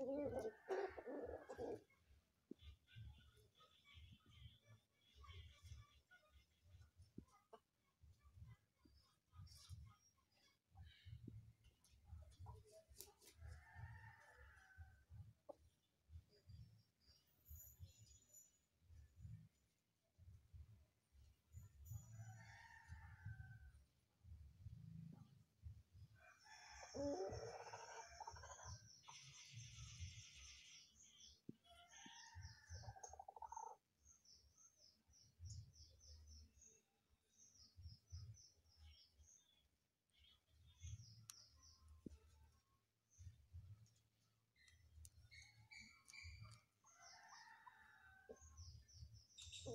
Ooh.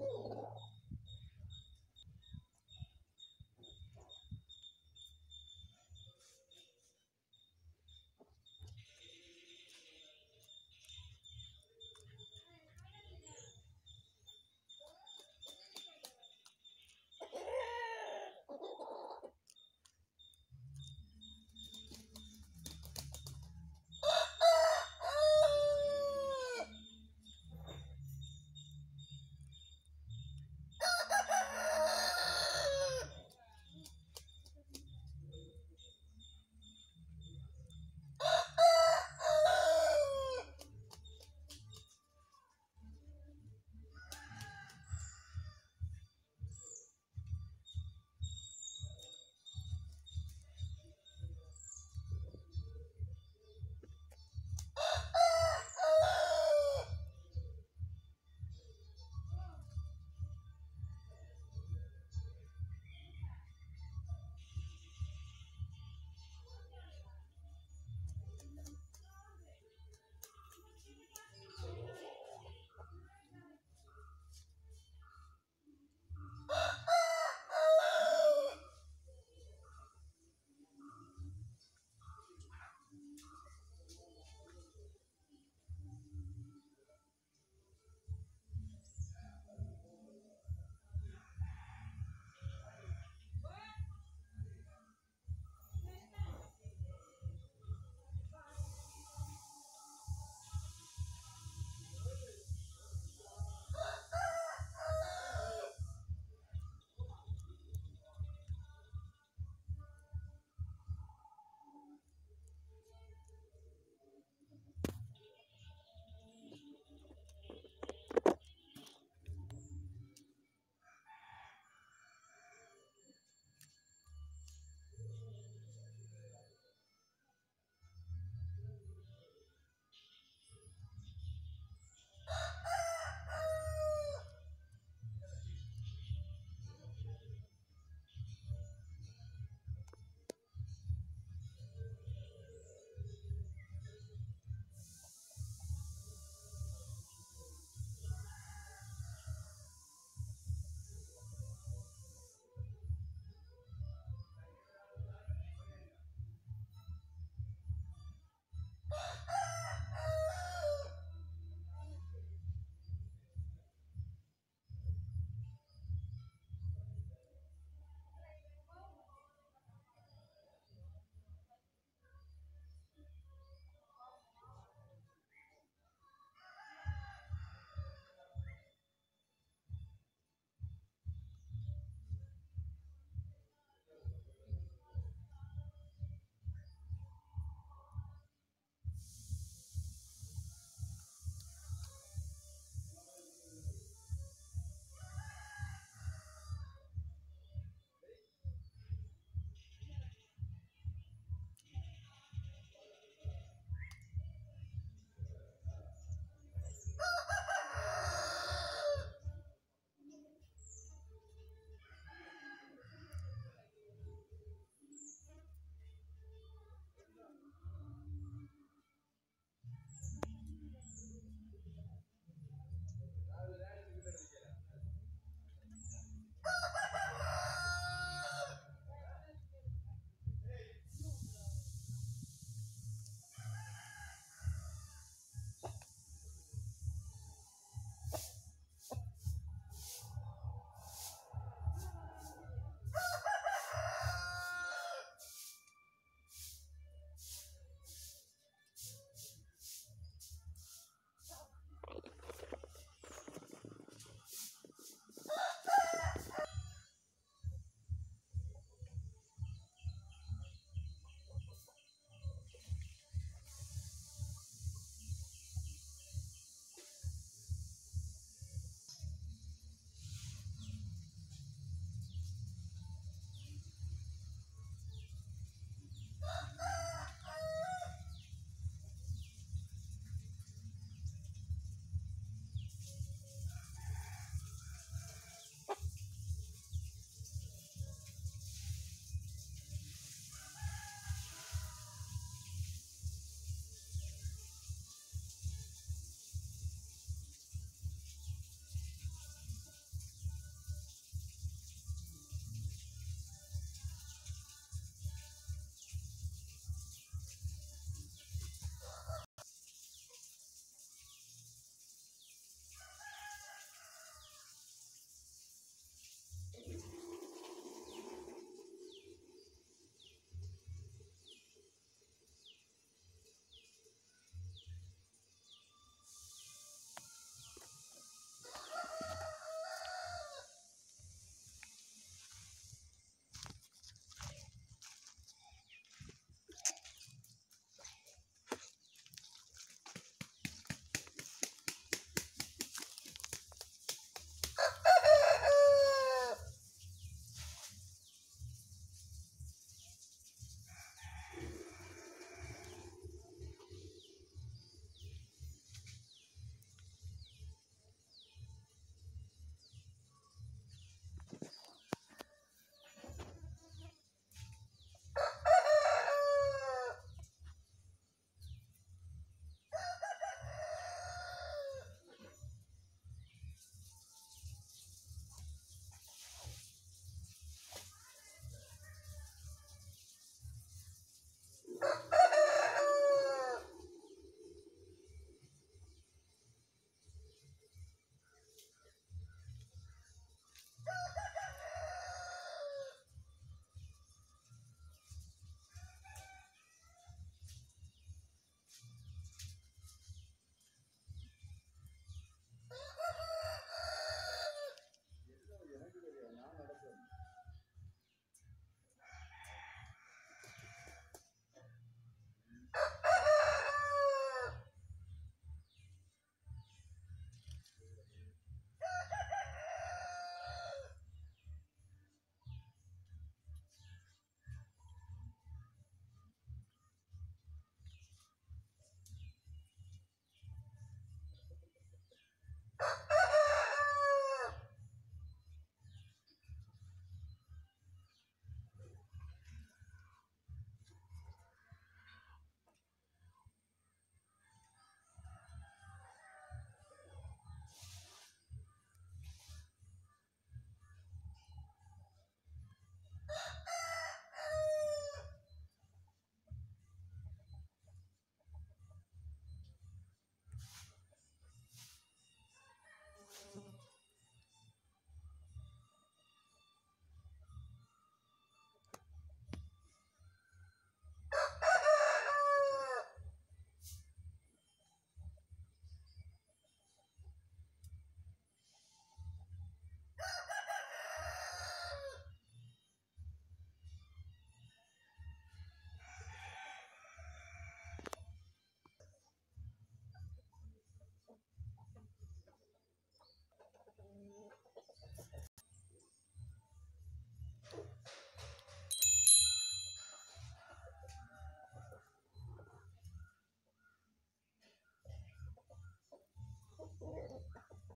Ooh.